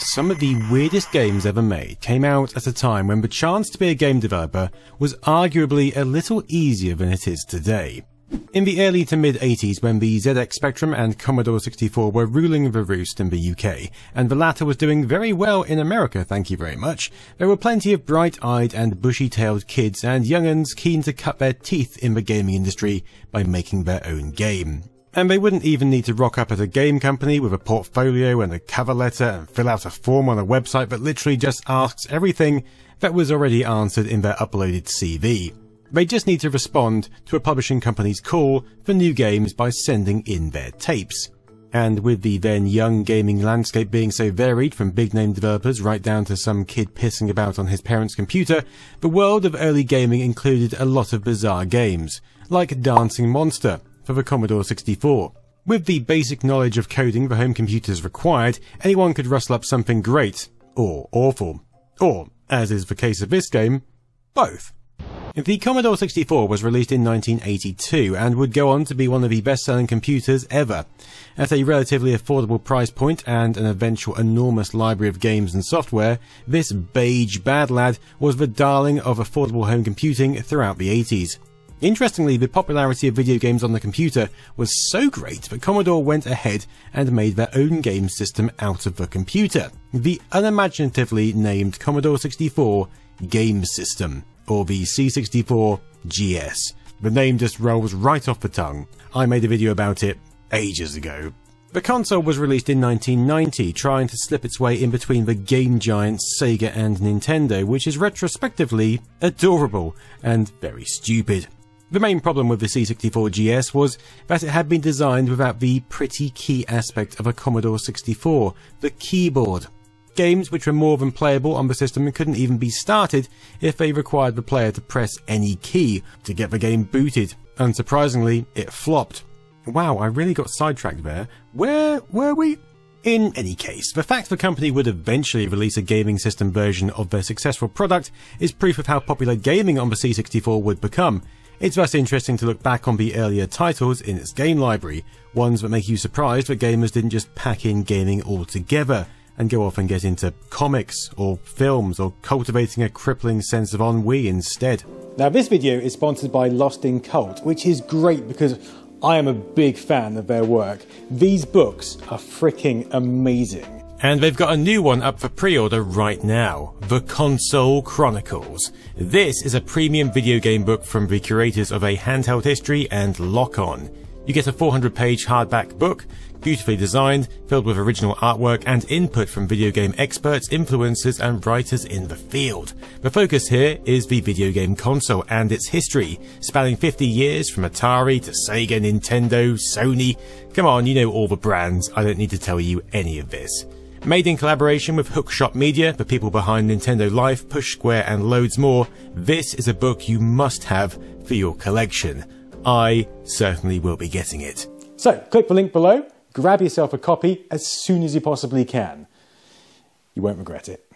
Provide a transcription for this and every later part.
Some of the weirdest games ever made came out at a time when the chance to be a game developer was arguably a little easier than it is today. In the early to mid 80s, when the ZX Spectrum and Commodore 64 were ruling the roost in the UK, and the latter was doing very well in America, thank you very much, there were plenty of bright eyed and bushy tailed kids and young'uns keen to cut their teeth in the gaming industry by making their own game. And they wouldn't even need to rock up at a game company with a portfolio and a cover letter and fill out a form on a website that literally just asks everything that was already answered in their uploaded CV. They just need to respond to a publishing company's call for new games by sending in their tapes. And with the then young gaming landscape being so varied from big name developers right down to some kid pissing about on his parents' computer, the world of early gaming included a lot of bizarre games, like Dancing Monster, for the Commodore 64. With the basic knowledge of coding the home computers required, anyone could rustle up something great, or awful. Or, as is the case of this game, both. The Commodore 64 was released in 1982 and would go on to be one of the best-selling computers ever. At a relatively affordable price point and an eventual enormous library of games and software, this beige bad lad was the darling of affordable home computing throughout the 80s. Interestingly, the popularity of video games on the computer was so great that Commodore went ahead and made their own game system out of the computer, the unimaginatively named Commodore 64 Game System, or the C64 GS. The name just rolls right off the tongue. I made a video about it ages ago. The console was released in 1990, trying to slip its way in between the game giants Sega and Nintendo, which is retrospectively adorable and very stupid. The main problem with the C64 GS was that it had been designed without the pretty key aspect of a Commodore 64, the keyboard. Games which were more than playable on the system couldn't even be started if they required the player to press any key to get the game booted. Unsurprisingly, it flopped. Wow, I really got sidetracked there. Where were we? In any case, the fact the company would eventually release a gaming system version of their successful product is proof of how popular gaming on the C64 would become. It's thus interesting to look back on the earlier titles in its game library, ones that make you surprised that gamers didn't just pack in gaming altogether and go off and get into comics or films or cultivating a crippling sense of ennui instead. Now, this video is sponsored by Lost in Cult, which is great because I am a big fan of their work. These books are freaking amazing. And they've got a new one up for pre-order right now, The Console Chronicles. This is a premium video game book from the curators of A Handheld History and Lock On. You get a 400 page hardback book, beautifully designed, filled with original artwork and input from video game experts, influencers and writers in the field. The focus here is the video game console and its history, spanning 50 years from Atari to Sega, Nintendo, Sony. Come on, you know all the brands, I don't need to tell you any of this. Made in collaboration with Hookshot Media, the people behind Nintendo Life, Push Square, and loads more, this is a book you must have for your collection. I certainly will be getting it. So, click the link below, grab yourself a copy as soon as you possibly can. You won't regret it.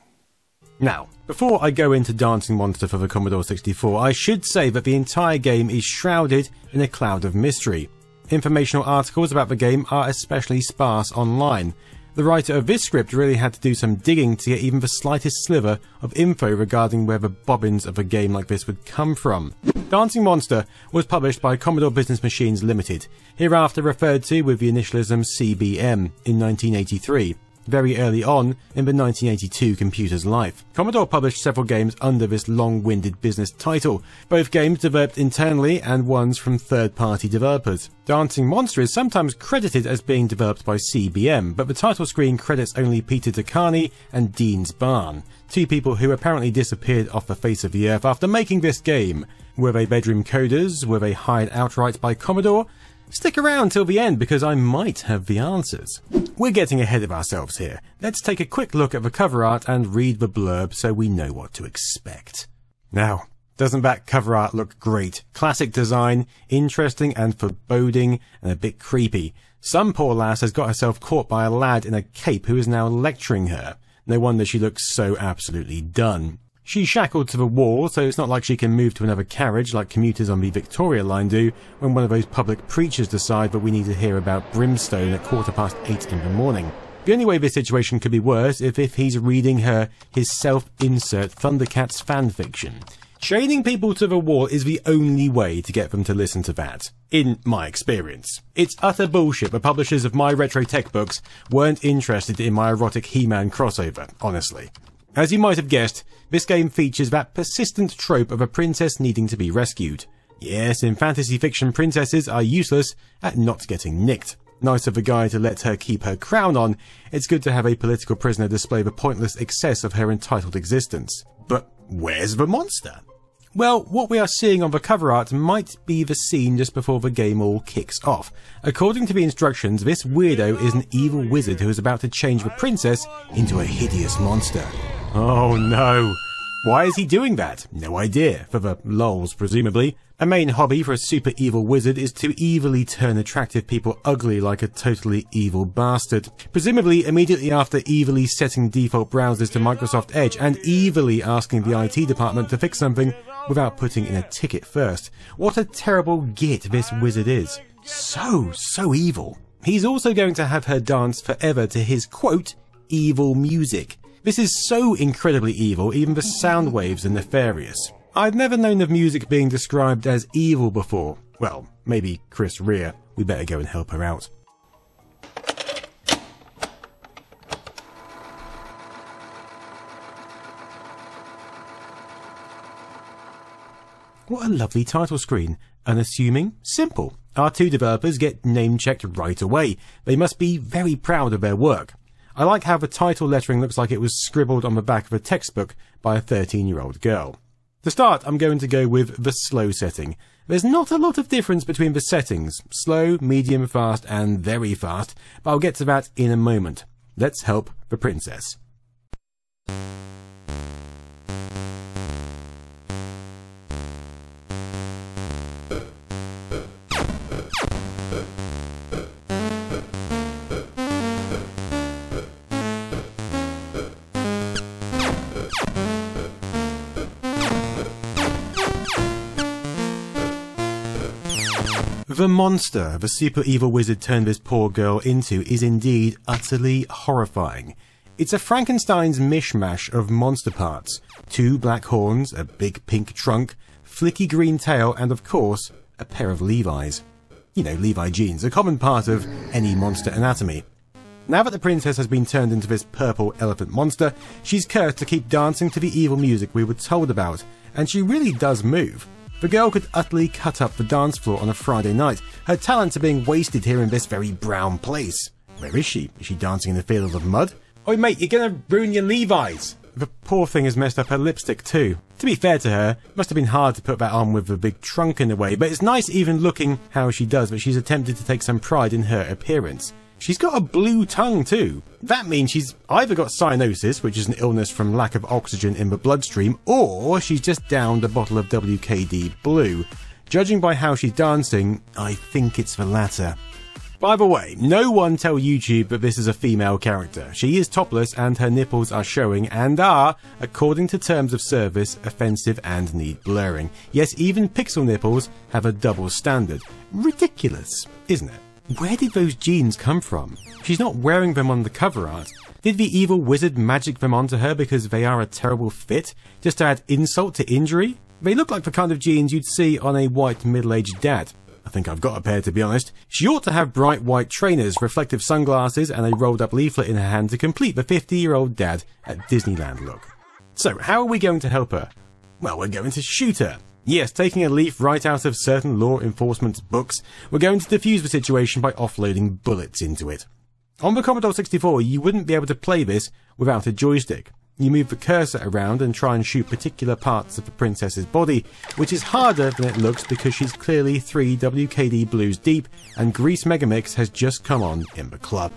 Now, before I go into Dancing Monster for the Commodore 64, I should say that the entire game is shrouded in a cloud of mystery. Informational articles about the game are especially sparse online, the writer of this script really had to do some digging to get even the slightest sliver of info regarding where the bobbins of a game like this would come from. Dancing Monster was published by Commodore Business Machines Limited, hereafter referred to with the initialism CBM, in 1983 very early on in the 1982 computer's life. Commodore published several games under this long-winded business title, both games developed internally and ones from third-party developers. Dancing Monster is sometimes credited as being developed by CBM, but the title screen credits only Peter Daghani and Deans Barn, two people who apparently disappeared off the face of the earth after making this game. Were they bedroom coders? Were they hired outright by Commodore? Stick around till the end because I might have the answers. We're getting ahead of ourselves here. Let's take a quick look at the cover art and read the blurb so we know what to expect. Now, doesn't that cover art look great? Classic design, interesting and foreboding, and a bit creepy. Some poor lass has got herself caught by a lad in a cape who is now lecturing her. No wonder she looks so absolutely done. She's shackled to the wall, so it's not like she can move to another carriage like commuters on the Victoria line do when one of those public preachers decide that we need to hear about brimstone at quarter past eight in the morning. The only way this situation could be worse is if he's reading her his self-insert Thundercats fanfiction. Chaining people to the wall is the only way to get them to listen to that, in my experience. It's utter bullshit the publishers of my retro tech books weren't interested in my erotic He-Man crossover, honestly. As you might have guessed, this game features that persistent trope of a princess needing to be rescued. Yes, in fantasy fiction, princesses are useless at not getting nicked. Nice of the guy to let her keep her crown on, it's good to have a political prisoner display the pointless excess of her entitled existence. But where's the monster? Well, what we are seeing on the cover art might be the scene just before the game all kicks off. According to the instructions, this weirdo is an evil wizard who is about to change the princess into a hideous monster. Oh no! Why is he doing that? No idea. For the lols, presumably. A main hobby for a super evil wizard is to evilly turn attractive people ugly like a totally evil bastard. Presumably immediately after evilly setting default browsers to Microsoft Edge and evilly asking the IT department to fix something without putting in a ticket first. What a terrible git this wizard is. So, so evil. He's also going to have her dance forever to his quote, evil music. This is so incredibly evil, even the sound waves are nefarious. I've never known of music being described as evil before. Well, maybe Chris Rea. We better go and help her out. What a lovely title screen. Unassuming, simple. Our two developers get name checked right away. They must be very proud of their work. I like how the title lettering looks like it was scribbled on the back of a textbook by a 13 year old girl. To start, I'm going to go with the slow setting. There's not a lot of difference between the settings, slow, medium, fast, and very fast, but I'll get to that in a moment. Let's help the princess. The monster the super evil wizard turned this poor girl into is indeed utterly horrifying. It's a Frankenstein's mishmash of monster parts. Two black horns, a big pink trunk, flicky green tail, and of course, a pair of Levi's. You know, Levi jeans, a common part of any monster anatomy. Now that the princess has been turned into this purple elephant monster, she's cursed to keep dancing to the evil music we were told about, and she really does move. The girl could utterly cut up the dance floor on a Friday night. Her talents are being wasted here in this very brown place. Where is she? Is she dancing in a field of mud? Oi mate, you're gonna ruin your Levi's! The poor thing has messed up her lipstick too. To be fair to her, it must have been hard to put that on with the big trunk in the way, but it's nice even looking how she does, but she's attempted to take some pride in her appearance. She's got a blue tongue too. That means she's either got cyanosis, which is an illness from lack of oxygen in the bloodstream, or she's just downed a bottle of WKD Blue. Judging by how she's dancing, I think it's the latter. By the way, no one tell YouTube that this is a female character. She is topless and her nipples are showing and are, according to terms of service, offensive and need blurring. Yes, even pixel nipples have a double standard. Ridiculous, isn't it? Where did those jeans come from? She's not wearing them on the cover art. Did the evil wizard magic them onto her because they are a terrible fit? Just to add insult to injury? They look like the kind of jeans you'd see on a white middle-aged dad. I think I've got a pair to be honest. She ought to have bright white trainers, reflective sunglasses, and a rolled up leaflet in her hand to complete the 50 year old dad at Disneyland look. So, how are we going to help her? Well, we're going to shoot her. Yes, taking a leaf right out of certain law enforcement books, we're going to defuse the situation by offloading bullets into it. On the Commodore 64, you wouldn't be able to play this without a joystick. You move the cursor around and try and shoot particular parts of the princess's body, which is harder than it looks because she's clearly three WKD blues deep and Grease Megamix has just come on in the club.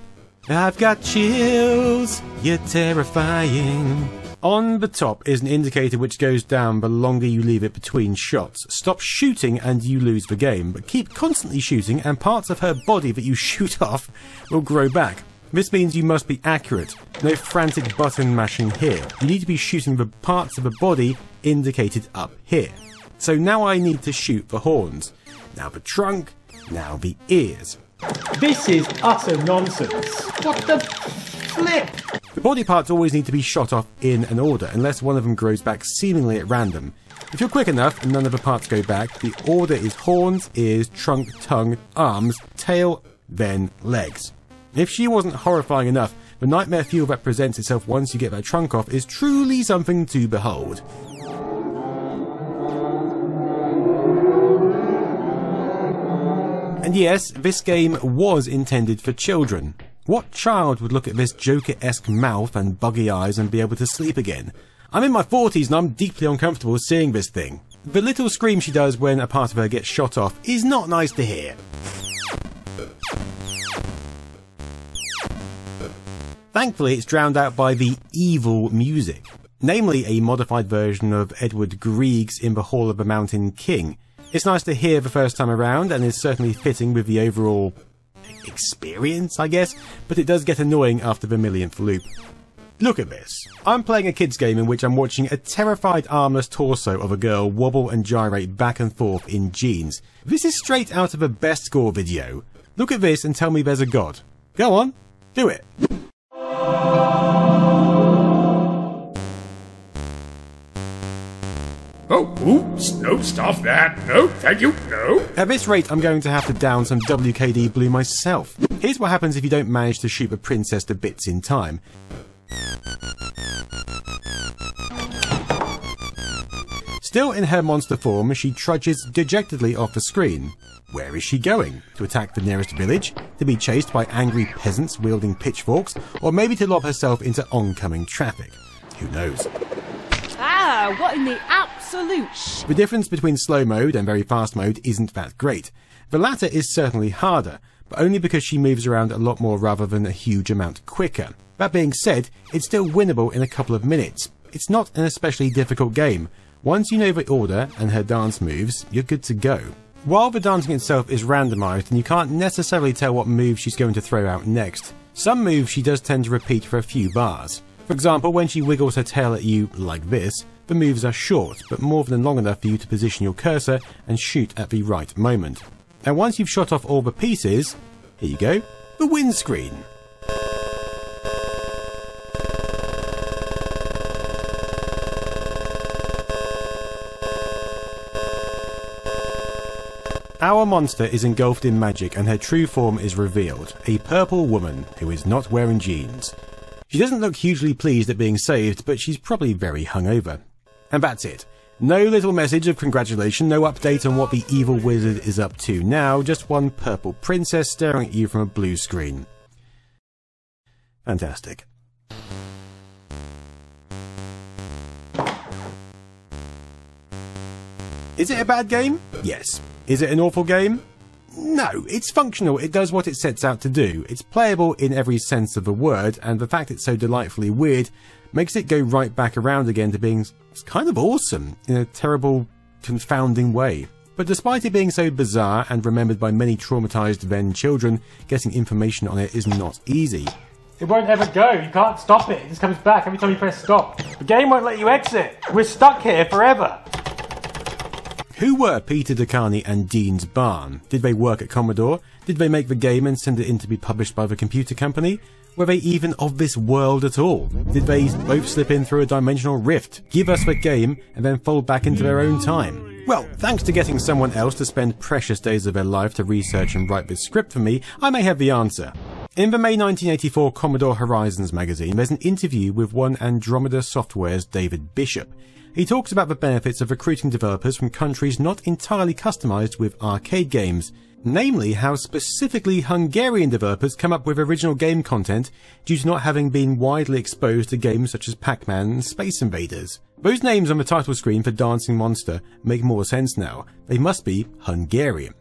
I've got chills, you're terrifying. On the top is an indicator which goes down the longer you leave it between shots. Stop shooting and you lose the game, but keep constantly shooting and parts of her body that you shoot off will grow back. This means you must be accurate. No frantic button mashing here. You need to be shooting the parts of the body indicated up here. So now I need to shoot the horns. Now the trunk. Now the ears. This is utter nonsense. What the The body parts always need to be shot off in an order, unless one of them grows back seemingly at random. If you're quick enough and none of the parts go back, the order is horns, ears, trunk, tongue, arms, tail, then legs. If she wasn't horrifying enough, the nightmare fuel that presents itself once you get that trunk off is truly something to behold. And yes, this game was intended for children. What child would look at this Joker-esque mouth and buggy eyes and be able to sleep again? I'm in my 40s and I'm deeply uncomfortable seeing this thing. The little scream she does when a part of her gets shot off is not nice to hear. Thankfully, it's drowned out by the evil music, namely a modified version of Edward Grieg's In the Hall of the Mountain King. It's nice to hear the first time around and is certainly fitting with the overall experience, I guess, but it does get annoying after the millionth loop. Look at this. I'm playing a kids game in which I'm watching a terrified armless torso of a girl wobble and gyrate back and forth in jeans. This is straight out of a best score video. Look at this and tell me there's a god. Go on, do it. Oh, oops, no, stop that. No, thank you, no. At this rate, I'm going to have to down some WKD blue myself. Here's what happens if you don't manage to shoot the princess to bits in time. Still in her monster form, she trudges dejectedly off the screen. Where is she going? To attack the nearest village? To be chased by angry peasants wielding pitchforks? Or maybe to lob herself into oncoming traffic? Who knows? What in the absolute sh... The difference between slow mode and very fast mode isn't that great. The latter is certainly harder, but only because she moves around a lot more rather than a huge amount quicker. That being said, it's still winnable in a couple of minutes. It's not an especially difficult game. Once you know the order and her dance moves, you're good to go. While the dancing itself is randomized and you can't necessarily tell what move she's going to throw out next, some moves she does tend to repeat for a few bars. For example, when she wiggles her tail at you like this, the moves are short, but more than long enough for you to position your cursor and shoot at the right moment. And once you've shot off all the pieces, here you go, the windscreen. Our monster is engulfed in magic and her true form is revealed, a purple woman who is not wearing jeans. She doesn't look hugely pleased at being saved, but she's probably very hungover. And that's it. No little message of congratulation, no update on what the evil wizard is up to now, just one purple princess staring at you from a blue screen. Fantastic. Is it a bad game? Yes. Is it an awful game? No, it's functional. It does what it sets out to do. It's playable in every sense of the word, and the fact it's so delightfully weird makes it go right back around again to being it's kind of awesome in a terrible, confounding way. But despite it being so bizarre and remembered by many traumatized then children, getting information on it is not easy. It won't ever go. You can't stop it. It just comes back every time you press stop. The game won't let you exit. We're stuck here forever. Who were Peter Dacarni and Dean's Barn? Did they work at Commodore? Did they make the game and send it in to be published by the computer company? Were they even of this world at all? Did they both slip in through a dimensional rift, give us the game, and then fold back into their own time? Well, thanks to getting someone else to spend precious days of their life to research and write this script for me, I may have the answer. In the May 1984 Commodore Horizons magazine, there's an interview with one Andromeda Software's David Bishop. He talks about the benefits of recruiting developers from countries not entirely customized with arcade games, namely how specifically Hungarian developers come up with original game content due to not having been widely exposed to games such as Pac-Man and Space Invaders. Those names on the title screen for Dancing Monster make more sense now. They must be Hungarian.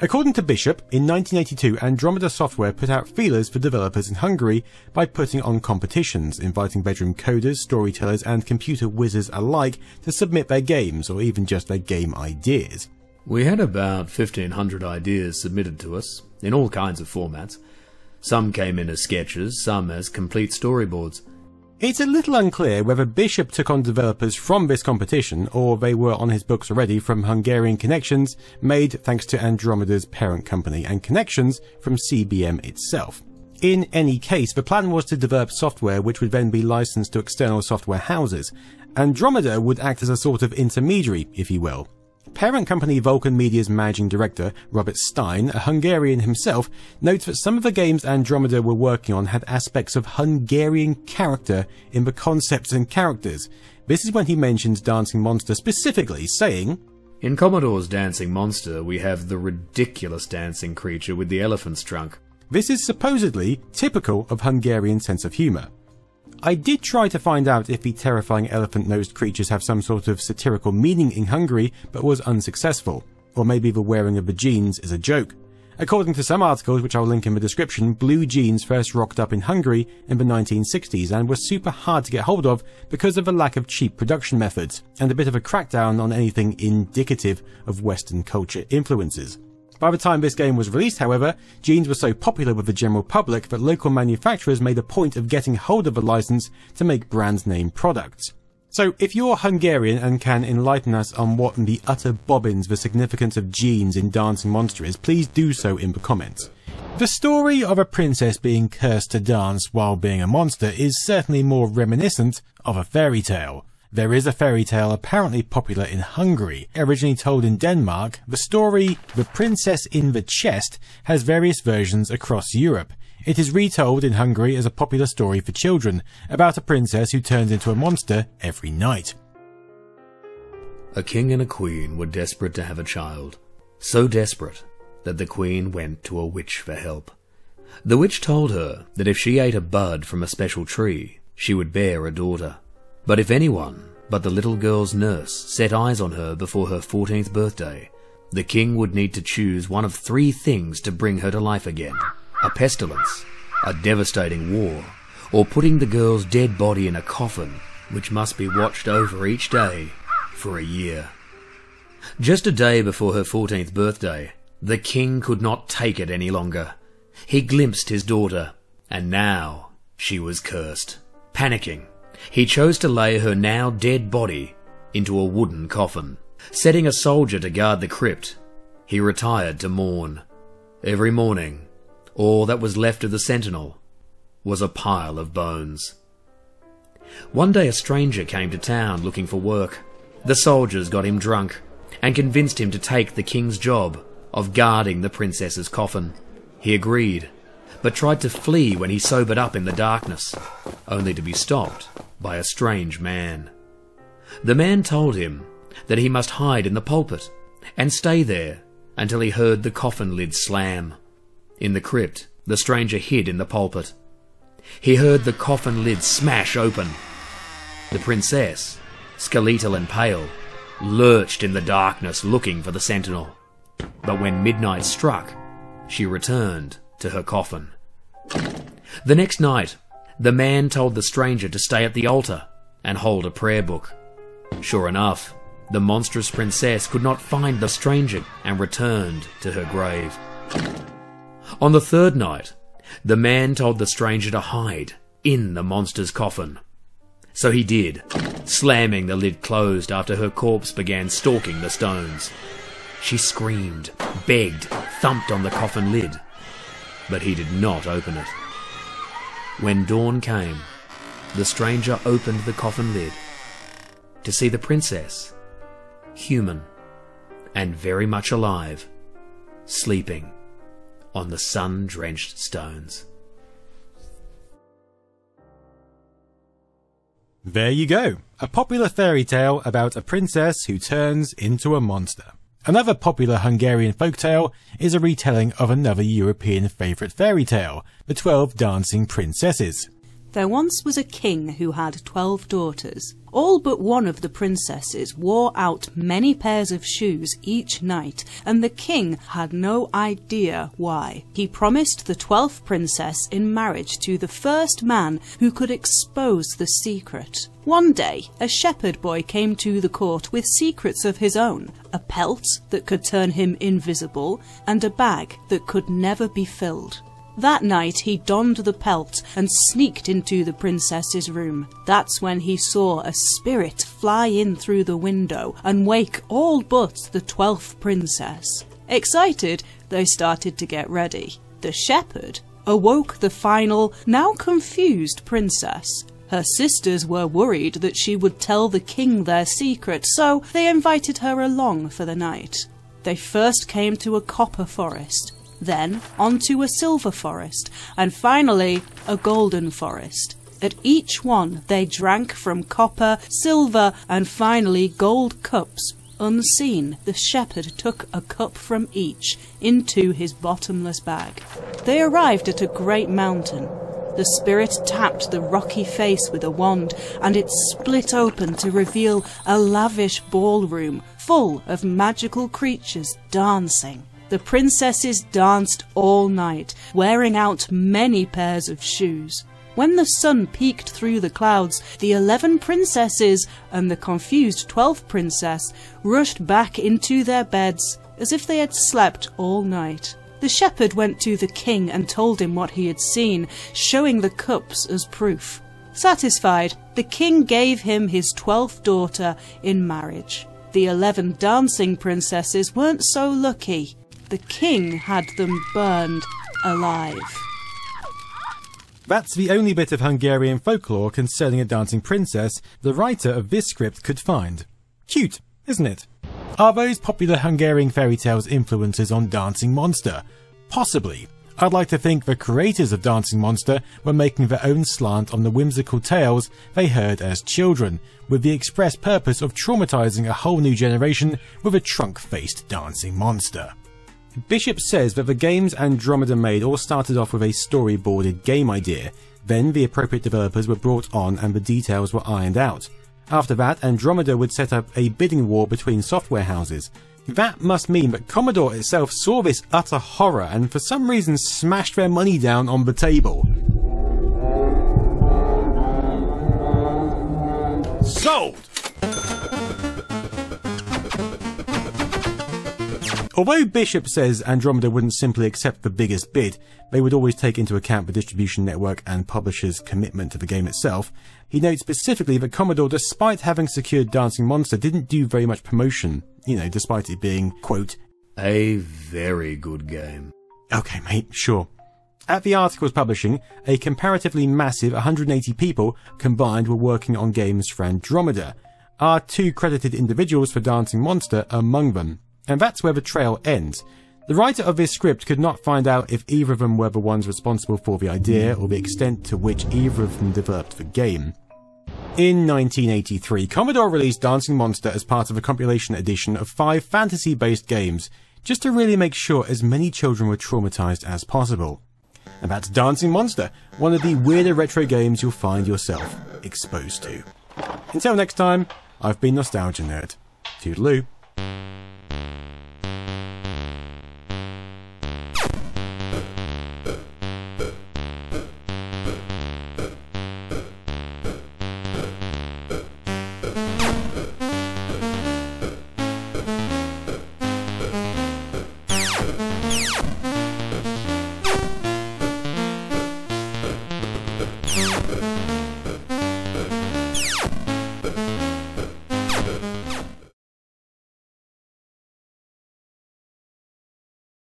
According to Bishop, in 1982 Andromeda Software put out feelers for developers in Hungary by putting on competitions, inviting bedroom coders, storytellers and computer whizzes alike to submit their games or even just their game ideas. We had about 1500 ideas submitted to us, in all kinds of formats. Some came in as sketches, some as complete storyboards. It's a little unclear whether Bishop took on developers from this competition or they were on his books already from Hungarian connections made thanks to Andromeda's parent company and connections from CBM itself. In any case, the plan was to develop software which would then be licensed to external software houses. Andromeda would act as a sort of intermediary, if you will. Parent company Vulcan Media's managing director, Robert Stein, a Hungarian himself, notes that some of the games Andromeda were working on had aspects of Hungarian character in the concepts and characters. This is when he mentions Dancing Monster specifically, saying, In Commodore's Dancing Monster, we have the ridiculous dancing creature with the elephant's trunk. This is supposedly typical of Hungarian sense of humour. I did try to find out if the terrifying elephant nosed creatures have some sort of satirical meaning in Hungary, but was unsuccessful. Or maybe the wearing of the jeans is a joke. According to some articles, which I'll link in the description, blue jeans first rocked up in Hungary in the 1960s and were super hard to get hold of because of a lack of cheap production methods, and a bit of a crackdown on anything indicative of Western culture influences. By the time this game was released, however, jeans were so popular with the general public that local manufacturers made a point of getting hold of a license to make brand name products. So, if you're Hungarian and can enlighten us on what in the utter bobbins the significance of jeans in Dancing Monster is, please do so in the comments. The story of a princess being cursed to dance while being a monster is certainly more reminiscent of a fairy tale. There is a fairy tale apparently popular in Hungary. Originally told in Denmark, the story The Princess in the Chest has various versions across Europe. It is retold in Hungary as a popular story for children about a princess who turns into a monster every night. A king and a queen were desperate to have a child. So desperate that the queen went to a witch for help. The witch told her that if she ate a bud from a special tree, she would bear a daughter. But if anyone but the little girl's nurse set eyes on her before her 14th birthday, the king would need to choose one of three things to bring her to life again a pestilence, a devastating war, or putting the girl's dead body in a coffin, which must be watched over each day for a year. Just a day before her 14th birthday, the king could not take it any longer. He glimpsed his daughter, and now she was cursed. Panicking, he chose to lay her now dead body into a wooden coffin. Setting a soldier to guard the crypt, he retired to mourn. Every morning, all that was left of the sentinel was a pile of bones. One day a stranger came to town looking for work. The soldiers got him drunk and convinced him to take the king's job of guarding the princess's coffin. He agreed, but tried to flee when he sobered up in the darkness, only to be stopped by a strange man. The man told him that he must hide in the pulpit and stay there until he heard the coffin lid slam. In the crypt, the stranger hid in the pulpit. He heard the coffin lid smash open. The princess, skeletal and pale, lurched in the darkness looking for the sentinel. But when midnight struck, she returned to her coffin. The next night, the man told the stranger to stay at the altar and hold a prayer book. Sure enough, the monstrous princess could not find the stranger and returned to her grave. On the third night, the man told the stranger to hide in the monster's coffin. So he did, slamming the lid closed after her corpse began stalking the stones. She screamed, begged, thumped on the coffin lid, but he did not open it. When dawn came, the stranger opened the coffin lid to see the princess, human and very much alive, sleeping on the sun drenched stones. There you go. A popular fairy tale about a princess who turns into a monster. Another popular Hungarian folktale is a retelling of another European favourite fairy tale, The Twelve Dancing Princesses. There once was a king who had twelve daughters. All but one of the princesses wore out many pairs of shoes each night, and the king had no idea why. He promised the twelfth princess in marriage to the first man who could expose the secret. One day, a shepherd boy came to the court with secrets of his own a pelt that could turn him invisible, and a bag that could never be filled. That night he donned the pelt and sneaked into the princess's room. That's when he saw a spirit fly in through the window and wake all but the twelfth princess. Excited, they started to get ready. The shepherd awoke the final, now confused princess. Her sisters were worried that she would tell the king their secret, so they invited her along for the night. They first came to a copper forest, then onto a silver forest, and finally a golden forest. At each one they drank from copper, silver, and finally gold cups. Unseen, the shepherd took a cup from each into his bottomless bag. They arrived at a great mountain. The spirit tapped the rocky face with a wand, and it split open to reveal a lavish ballroom full of magical creatures dancing. The princesses danced all night, wearing out many pairs of shoes. When the sun peeked through the clouds, the eleven princesses and the confused twelfth princess rushed back into their beds as if they had slept all night. The shepherd went to the king and told him what he had seen, showing the cups as proof. Satisfied, the king gave him his twelfth daughter in marriage. The eleven dancing princesses weren't so lucky. The king had them burned alive. That's the only bit of Hungarian folklore concerning a dancing princess the writer of this script could find. Cute, isn't it? Are those popular Hungarian fairy tales influences on Dancing Monster? Possibly. I'd like to think the creators of Dancing Monster were making their own slant on the whimsical tales they heard as children, with the express purpose of traumatizing a whole new generation with a trunk faced dancing monster. Bishop says that the games Andromeda made all started off with a storyboarded game idea, then the appropriate developers were brought on and the details were ironed out. After that, Andromeda would set up a bidding war between software houses. That must mean that Commodore itself saw this utter horror and for some reason smashed their money down on the table. Sold! Although Bishop says Andromeda wouldn't simply accept the biggest bid, they would always take into account the distribution network and publisher's commitment to the game itself, he notes specifically that Commodore, despite having secured Dancing Monster, didn't do very much promotion, you know, despite it being, quote, A very good game. Okay, mate, sure. At the article's publishing, a comparatively massive 180 people combined were working on games for Andromeda. Are two credited individuals for Dancing Monster among them. And that's where the trail ends. The writer of this script could not find out if either of them were the ones responsible for the idea or the extent to which either of them developed the game. In 1983, Commodore released Dancing Monster as part of a compilation edition of five fantasy based games, just to really make sure as many children were traumatized as possible. And that's Dancing Monster, one of the weirder retro games you'll find yourself exposed to. Until next time, I've been Nostalgia Nerd. Toodaloo.